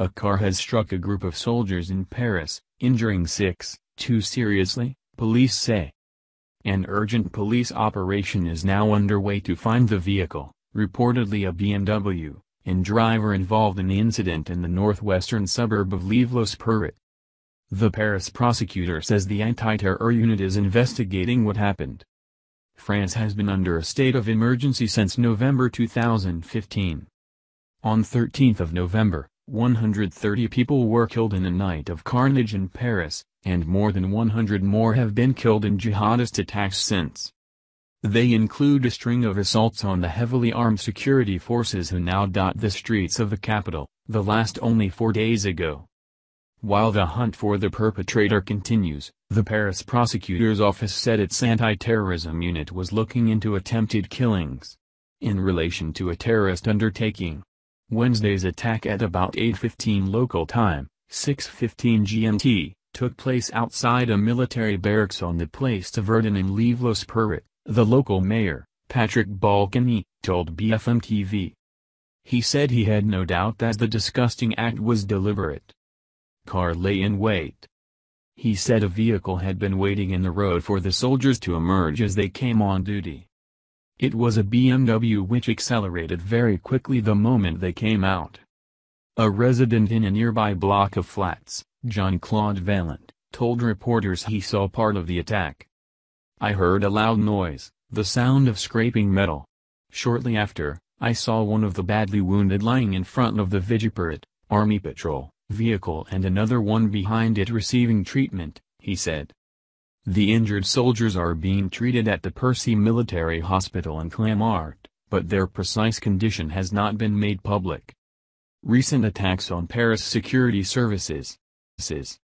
a car has struck a group of soldiers in Paris, injuring six, two seriously, police say. An urgent police operation is now underway to find the vehicle, reportedly a BMW, and driver involved in the incident in the northwestern suburb of Levallois-Perret. The Paris prosecutor says the anti-terror unit is investigating what happened. France has been under a state of emergency since November 2015. On 13 November, 130 people were killed in a night of carnage in Paris, and more than 100 more have been killed in jihadist attacks since. They include a string of assaults on the heavily armed security forces who now dot the streets of the capital, the last only four days ago. While the hunt for the perpetrator continues, the Paris prosecutor's office said its anti-terrorism unit was looking into attempted killings. In relation to a terrorist undertaking. Wednesday's attack at about 8.15 local time, 6.15 GMT, took place outside a military barracks on the Place de Verdun in Levallois-Perret. The local mayor, Patrick Balkany, told BFM TV. He said he had no doubt that the disgusting act was deliberate. Car lay in wait. He said a vehicle had been waiting in the road for the soldiers to emerge as they came on duty. It was a BMW which accelerated very quickly the moment they came out. A resident in a nearby block of flats, Jean-Claude Vallant, told reporters he saw part of the attack. I heard a loud noise, the sound of scraping metal. Shortly after, I saw one of the badly wounded lying in front of the Vigipirate, Army Patrol, vehicle and another one behind it receiving treatment, he said. The injured soldiers are being treated at the Percy Military Hospital in Clamart, but their precise condition has not been made public. Recent attacks on Paris security services